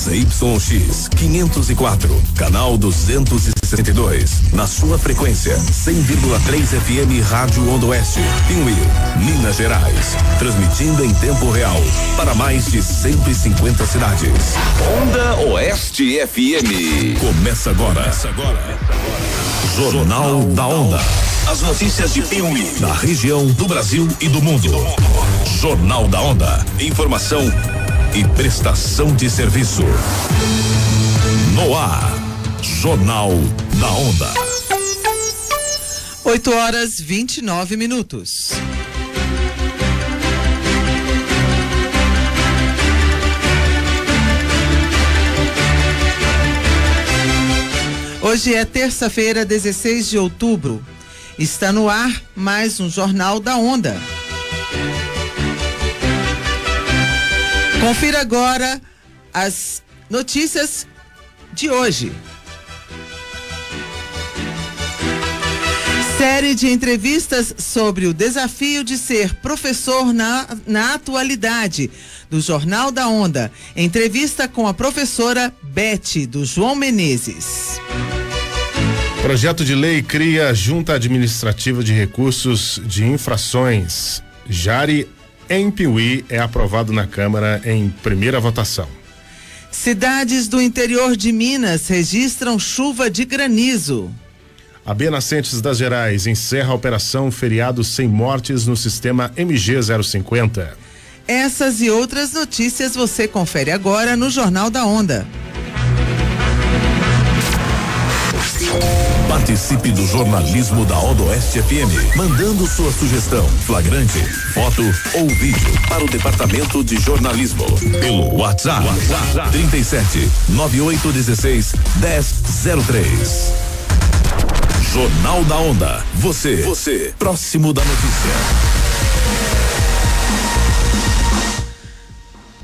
ZYX 504, canal 262. Na sua frequência, 100,3 FM Rádio Onda Oeste, Piuí, Minas Gerais. Transmitindo em tempo real para mais de 150 cidades. Onda Oeste FM. Começa agora. Começa agora. Jornal da Onda. As notícias de Piuí, da região, do Brasil e do mundo. Jornal da Onda. Informação e prestação de serviço. No ar. Jornal da Onda. 8 horas 29 minutos. Hoje é terça-feira, 16 de outubro. Está no ar mais um Jornal da Onda. Confira agora as notícias de hoje. Série de entrevistas sobre o desafio de ser professor na, na atualidade, do Jornal da Onda. Entrevista com a professora Beth, do João Menezes. Projeto de lei cria Junta Administrativa de Recursos de Infrações. Jari em Piuí é aprovado na Câmara em primeira votação. Cidades do interior de Minas registram chuva de granizo. A B Nascentes das Gerais encerra a operação Feriado Sem Mortes no sistema MG 050. Essas e outras notícias você confere agora no Jornal da Onda. Participe do jornalismo da Odoeste FM, mandando sua sugestão, flagrante, foto ou vídeo para o departamento de jornalismo pelo WhatsApp, WhatsApp 37 9816 1003. Jornal da Onda. Você, você, próximo da notícia.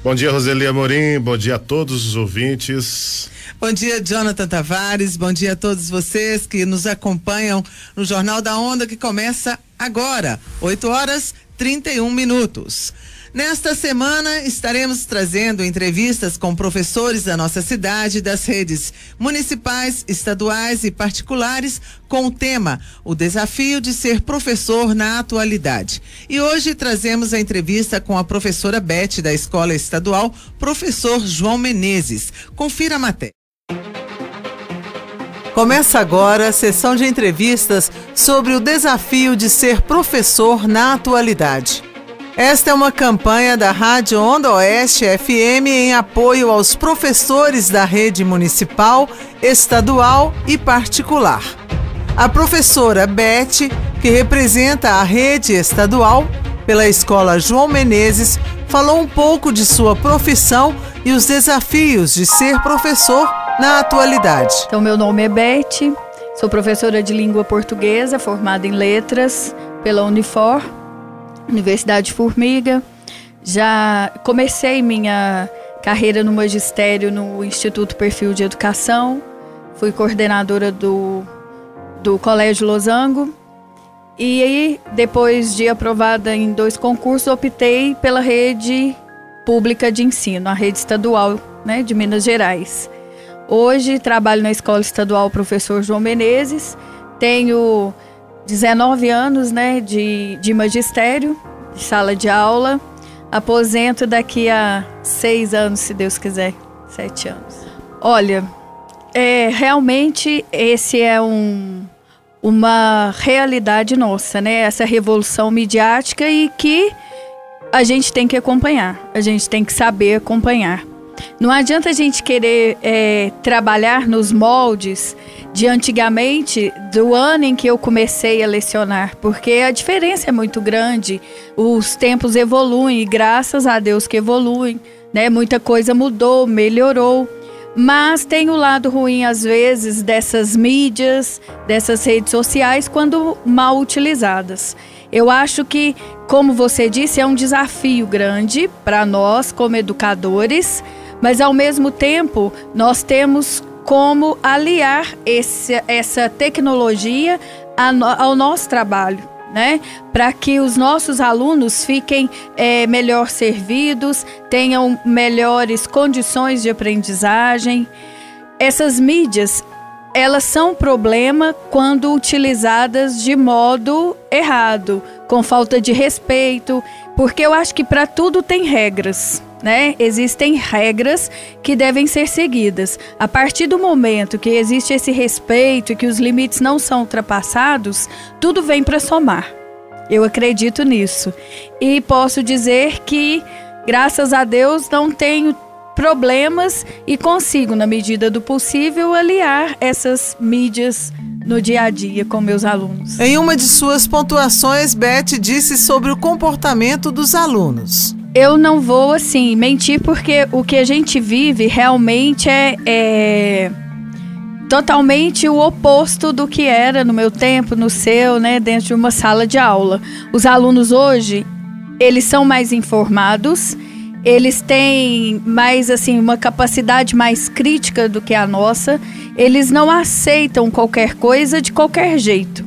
Bom dia, Roseli Amorim. Bom dia a todos os ouvintes. Bom dia, Jonathan Tavares. Bom dia a todos vocês que nos acompanham no Jornal da Onda que começa agora, 8 horas 31 minutos. Nesta semana estaremos trazendo entrevistas com professores da nossa cidade, das redes municipais, estaduais e particulares, com o tema O Desafio de Ser Professor na Atualidade. E hoje trazemos a entrevista com a professora Beth, da Escola Estadual, professor João Menezes. Confira a matéria. Começa agora a sessão de entrevistas sobre o desafio de ser professor na atualidade. Esta é uma campanha da Rádio Onda Oeste FM em apoio aos professores da rede municipal, estadual e particular. A professora Beth, que representa a rede estadual pela Escola João Menezes, falou um pouco de sua profissão e os desafios de ser professor na atualidade. Então, meu nome é Beth, sou professora de língua portuguesa, formada em letras pela Unifor Universidade Formiga. Já comecei minha carreira no magistério no Instituto Perfil de Educação. Fui coordenadora do, do Colégio Losango. E aí, depois de aprovada em dois concursos, optei pela rede pública de ensino, a rede estadual né, de Minas Gerais. Hoje trabalho na Escola Estadual Professor João Menezes, tenho 19 anos né, de, de magistério, de sala de aula. Aposento daqui a seis anos, se Deus quiser. Sete anos. Olha, é, realmente esse é um, uma realidade nossa, né? Essa revolução midiática e que a gente tem que acompanhar, a gente tem que saber acompanhar. Não adianta a gente querer é, trabalhar nos moldes de antigamente, do ano em que eu comecei a lecionar, porque a diferença é muito grande, os tempos evoluem, e graças a Deus que evoluem, né? Muita coisa mudou, melhorou. Mas tem o lado ruim, às vezes, dessas mídias, dessas redes sociais, quando mal utilizadas. Eu acho que, como você disse, é um desafio grande para nós, como educadores, mas ao mesmo tempo nós temos como aliar esse, essa tecnologia ao nosso trabalho. né? Para que os nossos alunos fiquem é, melhor servidos, tenham melhores condições de aprendizagem. Essas mídias, elas são problema quando utilizadas de modo errado, com falta de respeito, porque eu acho que para tudo tem regras. Né? Existem regras que devem ser seguidas. A partir do momento que existe esse respeito e que os limites não são ultrapassados, tudo vem para somar. Eu acredito nisso. E posso dizer que, graças a Deus, não tenho problemas e consigo, na medida do possível, aliar essas mídias no dia a dia com meus alunos. Em uma de suas pontuações, Beth disse sobre o comportamento dos alunos. Eu não vou assim mentir porque o que a gente vive realmente é, é totalmente o oposto do que era no meu tempo, no seu, né, dentro de uma sala de aula. Os alunos hoje, eles são mais informados, eles têm mais assim uma capacidade mais crítica do que a nossa. Eles não aceitam qualquer coisa de qualquer jeito.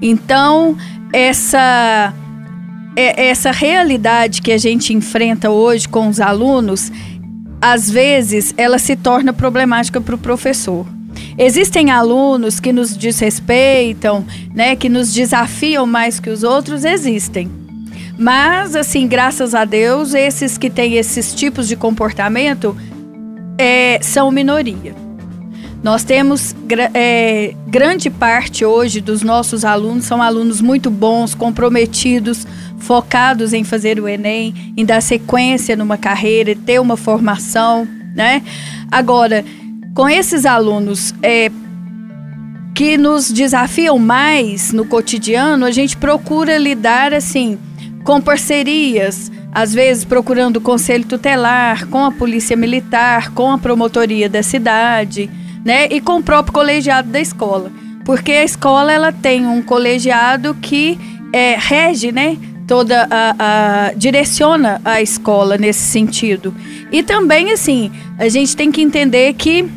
Então, essa é, essa realidade que a gente enfrenta hoje com os alunos, às vezes ela se torna problemática para o professor. Existem alunos que nos desrespeitam, né, que nos desafiam mais que os outros, existem. Mas, assim, graças a Deus, esses que têm esses tipos de comportamento é, são minoria. Nós temos é, grande parte hoje dos nossos alunos são alunos muito bons, comprometidos, focados em fazer o Enem, em dar sequência numa carreira, ter uma formação, né? Agora, com esses alunos é, que nos desafiam mais no cotidiano, a gente procura lidar assim com parcerias, às vezes procurando o conselho tutelar, com a polícia militar, com a promotoria da cidade, né, e com o próprio colegiado da escola, porque a escola ela tem um colegiado que é, rege, né, toda a, a, direciona a escola nesse sentido. E também assim, a gente tem que entender que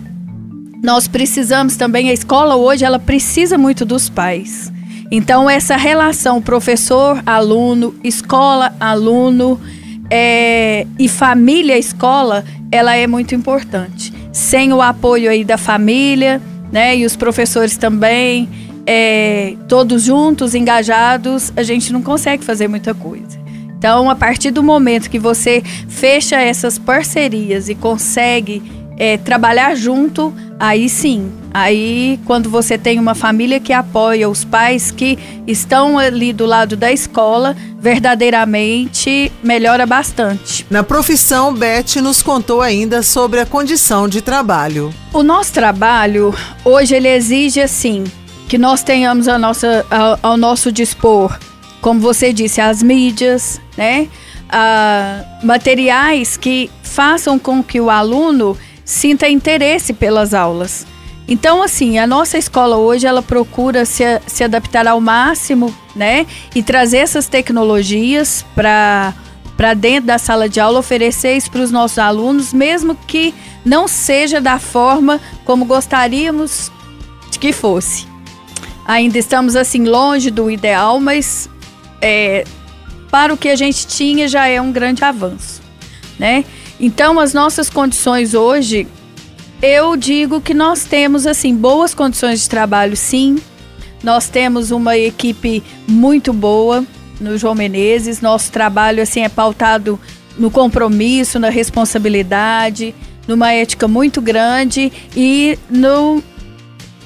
nós precisamos também a escola hoje ela precisa muito dos pais. Então, essa relação professor-aluno, escola-aluno é, e família-escola, ela é muito importante. Sem o apoio aí da família, né, e os professores também, é, todos juntos, engajados, a gente não consegue fazer muita coisa. Então, a partir do momento que você fecha essas parcerias e consegue é, trabalhar junto, aí sim. Aí, quando você tem uma família que apoia, os pais que estão ali do lado da escola, verdadeiramente melhora bastante. Na profissão, Beth nos contou ainda sobre a condição de trabalho. O nosso trabalho, hoje, ele exige assim, que nós tenhamos a nossa, ao, ao nosso dispor, como você disse, as mídias, né? Ah, materiais que façam com que o aluno sinta interesse pelas aulas. Então, assim, a nossa escola hoje ela procura se, se adaptar ao máximo, né? E trazer essas tecnologias para para dentro da sala de aula, oferecer isso para os nossos alunos, mesmo que não seja da forma como gostaríamos que fosse. Ainda estamos assim longe do ideal, mas é, para o que a gente tinha já é um grande avanço, né? Então, as nossas condições hoje, eu digo que nós temos assim boas condições de trabalho, sim. Nós temos uma equipe muito boa no João Menezes. Nosso trabalho assim é pautado no compromisso, na responsabilidade, numa ética muito grande e no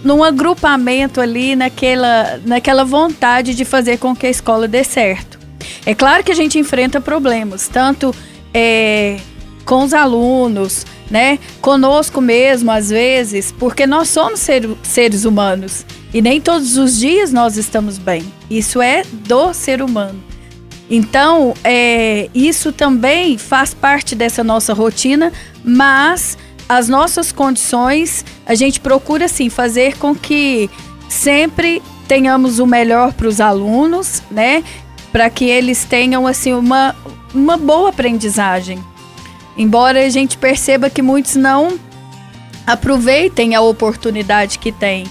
num agrupamento ali naquela, naquela vontade de fazer com que a escola dê certo. É claro que a gente enfrenta problemas, tanto é, com os alunos, né? Conosco mesmo, às vezes, porque nós somos ser, seres humanos e nem todos os dias nós estamos bem. Isso é do ser humano. Então, é, isso também faz parte dessa nossa rotina, mas as nossas condições, a gente procura sim fazer com que sempre tenhamos o melhor para os alunos, né? Para que eles tenham assim uma, uma boa aprendizagem. Embora a gente perceba que muitos não aproveitem a oportunidade que tem.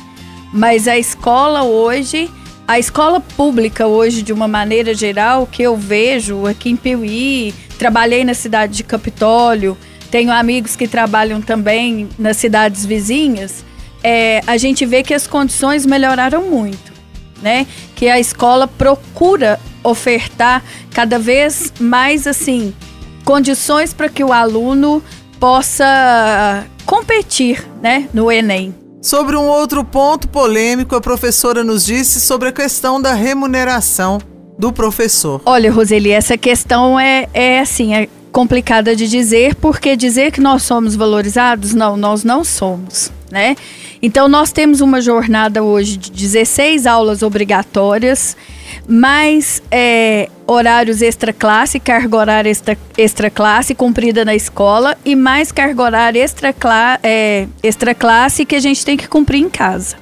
Mas a escola hoje, a escola pública hoje, de uma maneira geral, que eu vejo aqui em Piuí, trabalhei na cidade de Capitólio, tenho amigos que trabalham também nas cidades vizinhas, é, a gente vê que as condições melhoraram muito, né? Que a escola procura ofertar cada vez mais assim condições para que o aluno possa competir, né, no Enem. Sobre um outro ponto polêmico, a professora nos disse sobre a questão da remuneração do professor. Olha, Roseli, essa questão é, é assim, é complicada de dizer, porque dizer que nós somos valorizados, não, nós não somos, né? Então, nós temos uma jornada hoje de 16 aulas obrigatórias, mais é, horários extra classe, carga horária extra, extra classe cumprida na escola e mais carga horária extra, é, extra classe que a gente tem que cumprir em casa.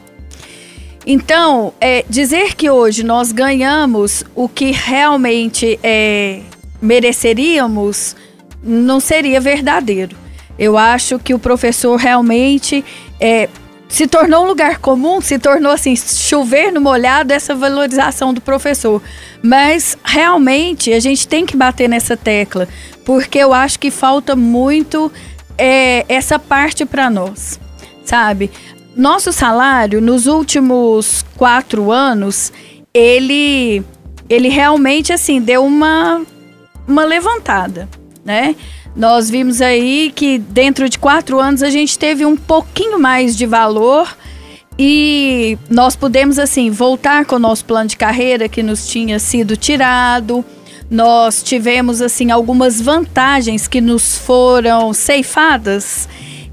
Então, é, dizer que hoje nós ganhamos o que realmente é, mereceríamos não seria verdadeiro. Eu acho que o professor realmente é, se tornou um lugar comum, se tornou assim, chover no molhado essa valorização do professor. Mas realmente a gente tem que bater nessa tecla, porque eu acho que falta muito é, essa parte para nós, sabe? Nosso salário nos últimos quatro anos, ele, ele realmente assim deu uma, uma levantada, né? Nós vimos aí que dentro de quatro anos a gente teve um pouquinho mais de valor e nós pudemos assim voltar com o nosso plano de carreira que nos tinha sido tirado. Nós tivemos assim algumas vantagens que nos foram ceifadas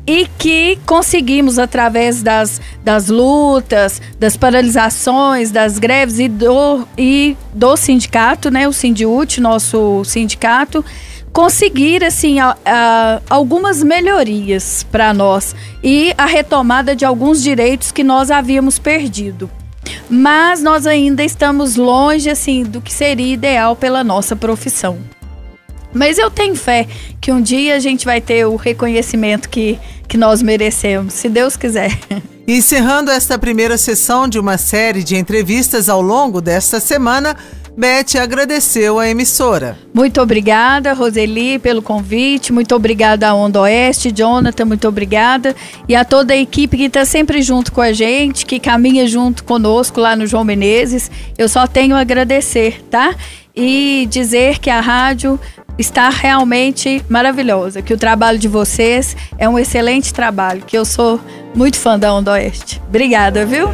e que conseguimos através das, das lutas, das paralisações, das greves e do, e do sindicato, né, o Sindiúte, nosso sindicato, conseguir assim a, a, algumas melhorias para nós e a retomada de alguns direitos que nós havíamos perdido. Mas nós ainda estamos longe assim do que seria ideal pela nossa profissão. Mas eu tenho fé que um dia a gente vai ter o reconhecimento que, que nós merecemos, se Deus quiser. Encerrando esta primeira sessão de uma série de entrevistas ao longo desta semana, Beth agradeceu a emissora. Muito obrigada, Roseli, pelo convite. Muito obrigada à Onda Oeste, Jonathan, muito obrigada. E a toda a equipe que está sempre junto com a gente, que caminha junto conosco lá no João Menezes. Eu só tenho a agradecer, tá? E dizer que a rádio está realmente maravilhosa, que o trabalho de vocês é um excelente trabalho, que eu sou muito fã da Onda Oeste. Obrigada, viu?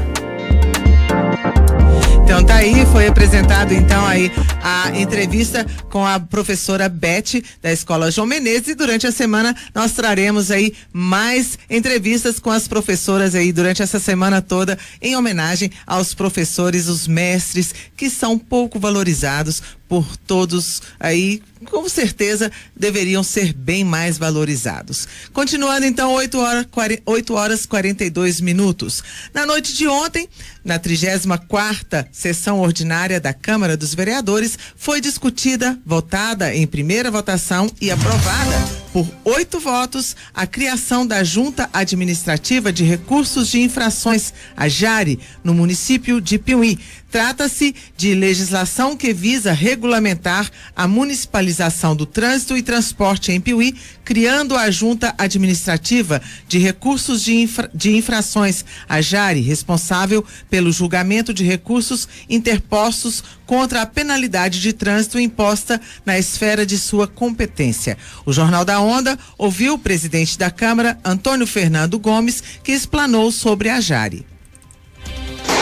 Então tá aí, foi apresentado então aí a entrevista com a professora Beth da Escola João Menezes e durante a semana nós traremos aí mais entrevistas com as professoras aí durante essa semana toda em homenagem aos professores, os mestres que são pouco valorizados por todos aí, com certeza deveriam ser bem mais valorizados. Continuando então, 8 horas, 8 horas 42 minutos. Na noite de ontem, na 34 sessão ordinária da Câmara dos Vereadores, foi discutida, votada em primeira votação e aprovada por oito votos a criação da Junta Administrativa de Recursos de Infrações, a JARE, no município de Piuí. Trata-se de legislação que visa regulamentar a municipalização do trânsito e transporte em Piuí, criando a Junta Administrativa de Recursos de, infra, de Infrações, a JARE, responsável pelo julgamento de recursos interpostos contra a penalidade de trânsito imposta na esfera de sua competência. O Jornal da Onda ouviu o presidente da Câmara, Antônio Fernando Gomes, que explanou sobre a Jari.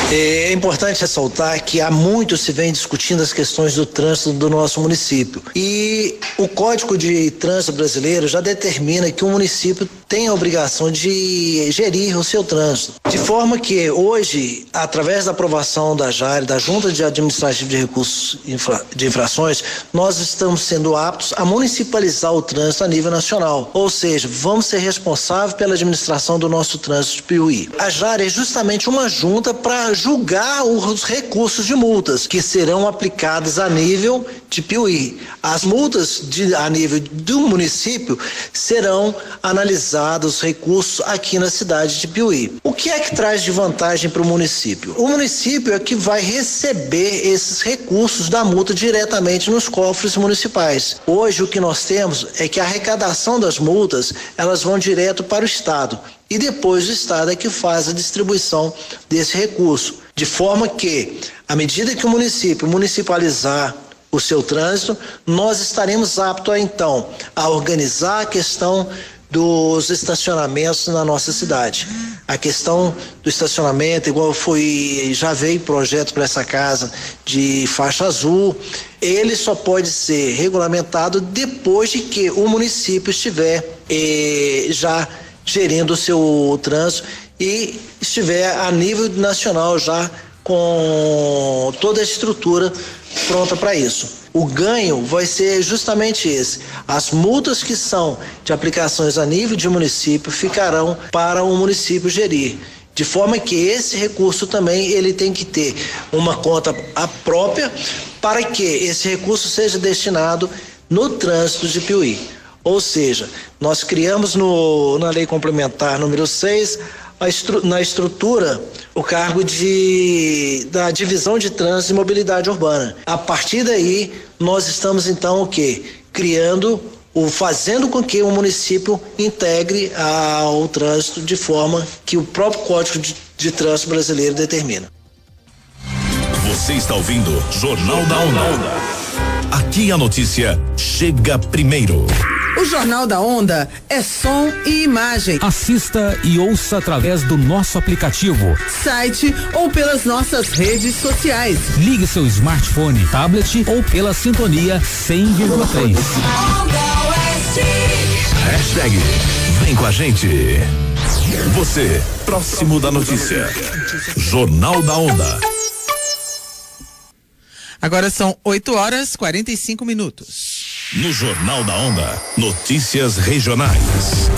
É importante ressaltar que há muito se vem discutindo as questões do trânsito do nosso município. E o Código de Trânsito Brasileiro já determina que o município tem a obrigação de gerir o seu trânsito. De forma que hoje, através da aprovação da JARE, da Junta de Administrativo de Recursos de Infrações, nós estamos sendo aptos a municipalizar o trânsito a nível nacional. Ou seja, vamos ser responsáveis pela administração do nosso trânsito de Piuí. A JARE é justamente uma junta para julgar os recursos de multas que serão aplicadas a nível de Piuí. As multas de, a nível do município serão analisadas destinados recursos aqui na cidade de Piuí. O que é que traz de vantagem para o município? O município é que vai receber esses recursos da multa diretamente nos cofres municipais. Hoje o que nós temos é que a arrecadação das multas, elas vão direto para o estado e depois o estado é que faz a distribuição desse recurso, de forma que à medida que o município municipalizar o seu trânsito, nós estaremos aptos a, então a organizar a questão dos estacionamentos na nossa cidade. A questão do estacionamento, igual foi, já veio projeto para essa casa de faixa azul, ele só pode ser regulamentado depois de que o município estiver eh, já gerindo o seu trânsito e estiver a nível nacional já com toda a estrutura pronta para isso. O ganho vai ser justamente esse. As multas que são de aplicações a nível de município ficarão para o município gerir. De forma que esse recurso também ele tem que ter uma conta própria para que esse recurso seja destinado no trânsito de Piuí. Ou seja, nós criamos no, na lei complementar número 6 estru, na estrutura o cargo de, da divisão de trânsito e mobilidade urbana. A partir daí, nós estamos então o quê? Criando o fazendo com que o município integre ao trânsito de forma que o próprio Código de, de Trânsito brasileiro determina. Você está ouvindo Jornal da Onda. Aqui a notícia chega primeiro. O Jornal da Onda é som e imagem. Assista e ouça através do nosso aplicativo, site ou pelas nossas redes sociais. Ligue seu smartphone, tablet ou pela sintonia 100,3. Hashtag Vem com a gente. Você, próximo da notícia. Jornal da Onda. Agora são 8 horas 45 minutos. No Jornal da Onda, notícias regionais.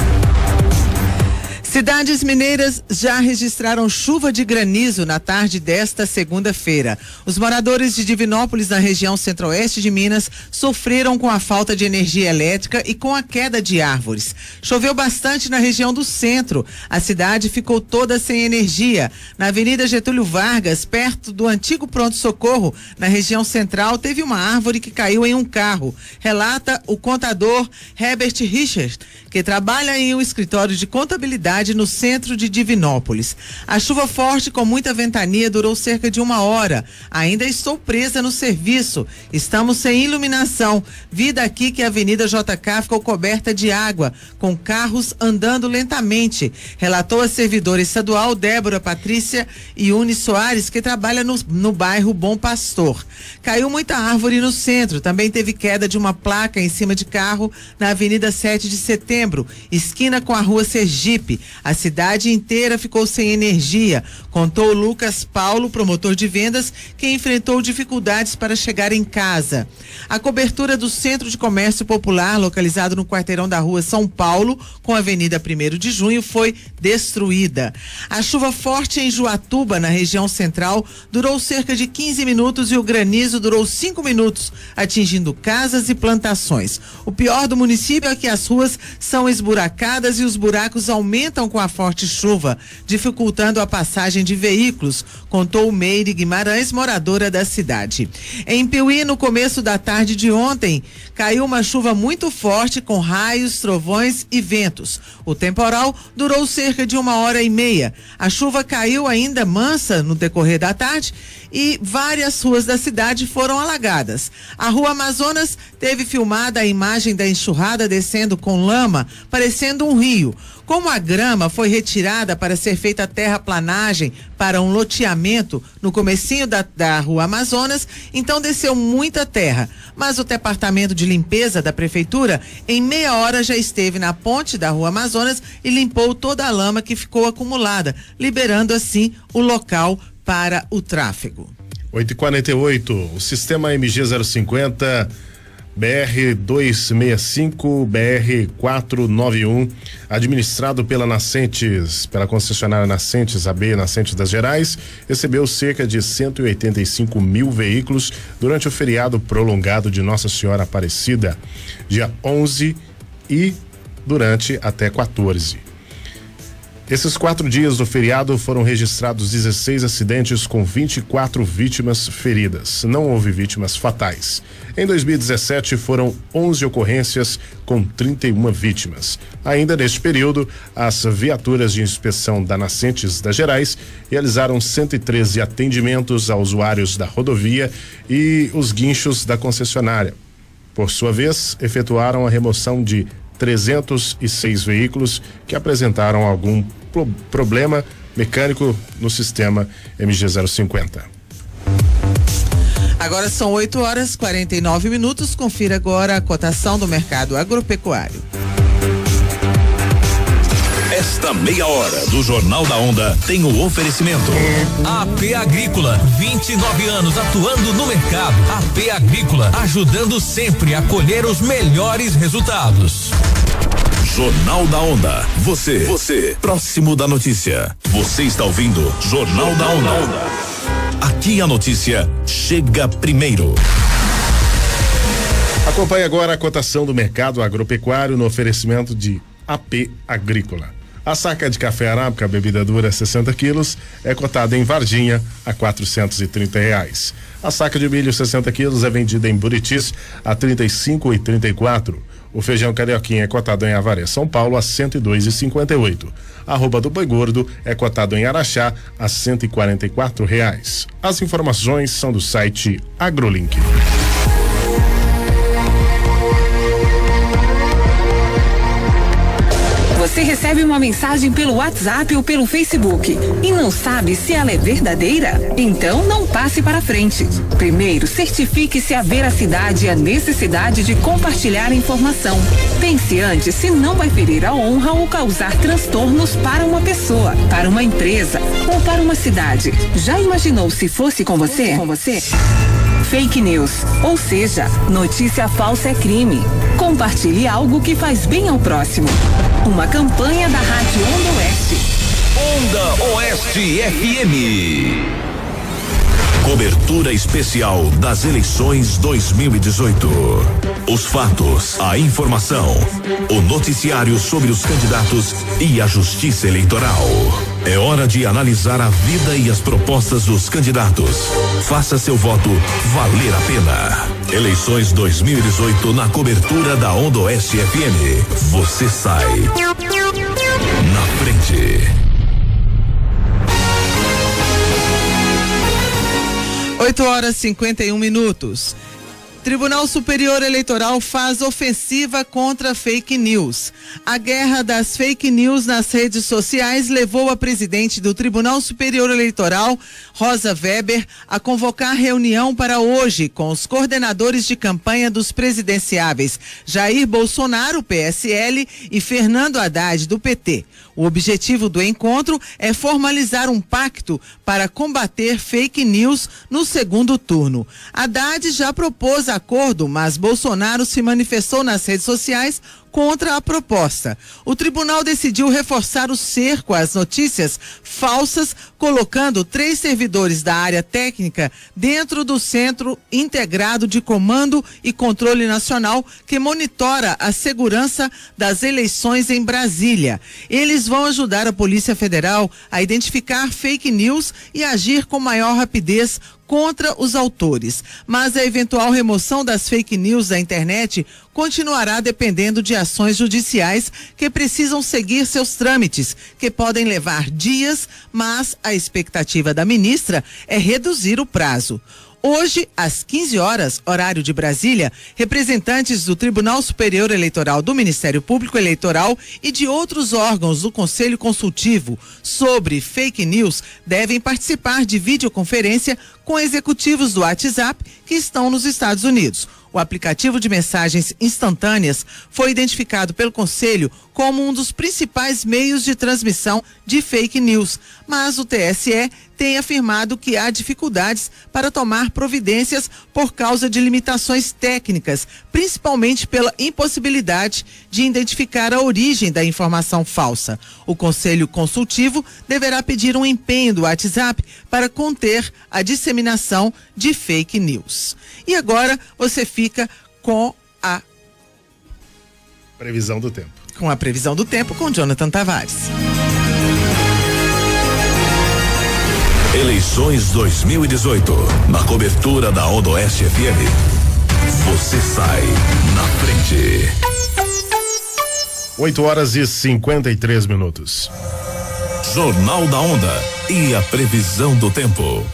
Cidades mineiras já registraram chuva de granizo na tarde desta segunda-feira. Os moradores de Divinópolis, na região centro-oeste de Minas, sofreram com a falta de energia elétrica e com a queda de árvores. Choveu bastante na região do centro. A cidade ficou toda sem energia. Na Avenida Getúlio Vargas, perto do antigo pronto-socorro, na região central, teve uma árvore que caiu em um carro. Relata o contador Herbert Richard, que trabalha em um escritório de contabilidade cidade, no centro de Divinópolis. A chuva forte com muita ventania durou cerca de uma hora. Ainda estou presa no serviço. Estamos sem iluminação. Vi daqui que a Avenida JK ficou coberta de água, com carros andando lentamente. Relatou a servidora estadual Débora Patrícia Iune Soares, que trabalha no, no bairro Bom Pastor. Caiu muita árvore no centro. Também teve queda de uma placa em cima de carro na Avenida 7 de Setembro, esquina com a Rua Sergipe. A cidade inteira ficou sem energia, contou Lucas Paulo, promotor de vendas, que enfrentou dificuldades para chegar em casa. A cobertura do Centro de Comércio Popular, localizado no quarteirão da Rua São Paulo, com a Avenida 1 de Junho, foi destruída. A chuva forte em Juatuba, na região central, durou cerca de 15 minutos e o granizo durou 5 minutos, atingindo casas e plantações. O pior do município é que as ruas são esburacadas e os buracos aumentam com a forte chuva, dificultando a passagem de veículos, contou Meire Guimarães, moradora da cidade. Em Piuí, no começo da tarde de ontem, caiu uma chuva muito forte com raios, trovões e ventos. O temporal durou cerca de uma hora e meia. A chuva caiu ainda mansa no decorrer da tarde e várias ruas da cidade foram alagadas. A rua Amazonas teve filmada a imagem da enxurrada descendo com lama, parecendo um rio. Como a grama foi retirada para ser feita terraplanagem para um loteamento no comecinho da, da rua Amazonas, então desceu muita terra. Mas o departamento de limpeza da prefeitura, em meia hora já esteve na ponte da rua Amazonas e limpou toda a lama que ficou acumulada, liberando assim o local para o tráfego. 8h48, o sistema MG 050 BR 265 BR 491, administrado pela Nascentes, pela concessionária Nascentes AB, Nascentes das Gerais, recebeu cerca de 185 mil veículos durante o feriado prolongado de Nossa Senhora Aparecida, dia 11 e durante até 14. Esses quatro dias do feriado foram registrados 16 acidentes com 24 vítimas feridas. Não houve vítimas fatais. Em 2017 foram 11 ocorrências com 31 vítimas. Ainda neste período, as viaturas de inspeção da Nascentes das Gerais realizaram 113 atendimentos a usuários da rodovia e os guinchos da concessionária. Por sua vez, efetuaram a remoção de 306 veículos que apresentaram algum problema mecânico no sistema MG050. Agora são 8 horas 49 minutos. Confira agora a cotação do mercado agropecuário. Esta meia hora do Jornal da Onda tem o oferecimento. AP Agrícola, 29 anos atuando no mercado. AP Agrícola, ajudando sempre a colher os melhores resultados. Jornal da Onda. Você, você, próximo da notícia. Você está ouvindo Jornal da Onda. Aqui a notícia chega primeiro. Acompanhe agora a cotação do mercado agropecuário no oferecimento de AP Agrícola. A saca de café arábica, bebida dura 60 quilos, é cotada em Varginha a 430 reais. A saca de milho 60 quilos é vendida em Buritis a 35 e 34. O feijão carioquinha é cotado em Avaré, São Paulo a 102,58. A arroba do boi gordo é cotado em Araxá a 144 reais. As informações são do site AgroLink. Você recebe uma mensagem pelo WhatsApp ou pelo Facebook e não sabe se ela é verdadeira? Então não passe para frente. Primeiro, certifique se a veracidade e a necessidade de compartilhar a informação. Pense antes se não vai ferir a honra ou causar transtornos para uma pessoa, para uma empresa ou para uma cidade. Já imaginou se fosse com você? Com você? Fake news, ou seja, notícia falsa é crime. Compartilhe algo que faz bem ao próximo. Uma campanha da Rádio Onda Oeste. Onda Oeste FM. Cobertura especial das eleições 2018. Os fatos, a informação, o noticiário sobre os candidatos e a justiça eleitoral. É hora de analisar a vida e as propostas dos candidatos. Faça seu voto valer a pena. Eleições 2018 na cobertura da Onda Oeste FM. Você sai na frente. 8 horas 51 minutos. Tribunal Superior Eleitoral faz ofensiva contra fake news. A guerra das fake news nas redes sociais levou a presidente do Tribunal Superior Eleitoral, Rosa Weber, a convocar reunião para hoje com os coordenadores de campanha dos presidenciáveis Jair Bolsonaro, PSL, e Fernando Haddad, do PT. O objetivo do encontro é formalizar um pacto para combater fake news no segundo turno. Haddad já propôs acordo, mas Bolsonaro se manifestou nas redes sociais contra a proposta. O tribunal decidiu reforçar o cerco às notícias falsas, colocando três servidores da área técnica dentro do Centro Integrado de Comando e Controle Nacional, que monitora a segurança das eleições em Brasília. Eles vão ajudar a Polícia Federal a identificar fake news e agir com maior rapidez contra os autores, mas a eventual remoção das fake news da internet continuará dependendo de ações judiciais que precisam seguir seus trâmites, que podem levar dias, mas a expectativa da ministra é reduzir o prazo. Hoje, às 15 horas, horário de Brasília, representantes do Tribunal Superior Eleitoral do Ministério Público Eleitoral e de outros órgãos do Conselho Consultivo sobre fake news devem participar de videoconferência com executivos do WhatsApp que estão nos Estados Unidos. O aplicativo de mensagens instantâneas foi identificado pelo Conselho como um dos principais meios de transmissão de fake news, mas o TSE tem afirmado que há dificuldades para tomar providências por causa de limitações técnicas, principalmente pela impossibilidade de identificar a origem da informação falsa. O Conselho Consultivo deverá pedir um empenho do WhatsApp para conter a disseminação de fake news. E agora você fica fica com a previsão do tempo. Com a previsão do tempo com Jonathan Tavares. Eleições 2018. Na cobertura da Odoeste FM. Você sai na frente. 8 horas e 53 minutos. Jornal da Onda e a previsão do tempo.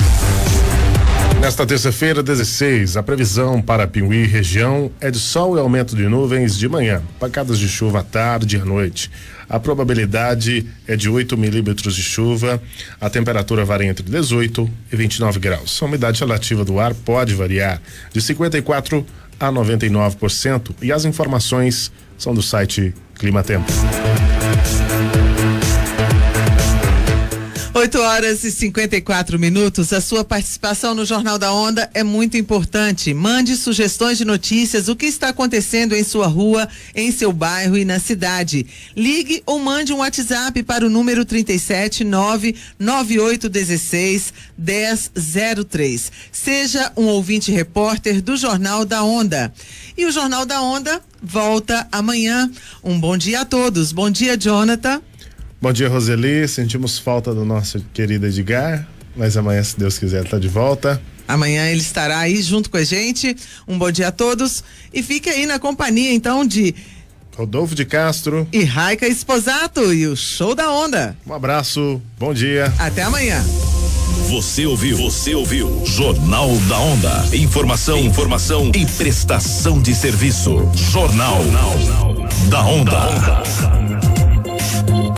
Nesta terça-feira, 16, a previsão para Piuí região é de sol e aumento de nuvens de manhã, pancadas de chuva à tarde e à noite. A probabilidade é de 8 milímetros de chuva. A temperatura varia entre 18 e 29 graus. A umidade relativa do ar pode variar de 54 a 99% e as informações são do site Clima 8 horas e 54 minutos. A sua participação no Jornal da Onda é muito importante. Mande sugestões de notícias, o que está acontecendo em sua rua, em seu bairro e na cidade. Ligue ou mande um WhatsApp para o número 37 99816 1003. Seja um ouvinte repórter do Jornal da Onda. E o Jornal da Onda volta amanhã. Um bom dia a todos. Bom dia, Jonathan. Bom dia, Roseli. Sentimos falta do nosso querido Edgar, mas amanhã, se Deus quiser, está de volta. Amanhã ele estará aí junto com a gente. Um bom dia a todos e fique aí na companhia então de Rodolfo de Castro e Raica Esposato e o Show da Onda. Um abraço, bom dia. Até amanhã. Você ouviu, você ouviu Jornal da Onda. Informação, informação e prestação de serviço. Jornal, Jornal da Onda. Da onda.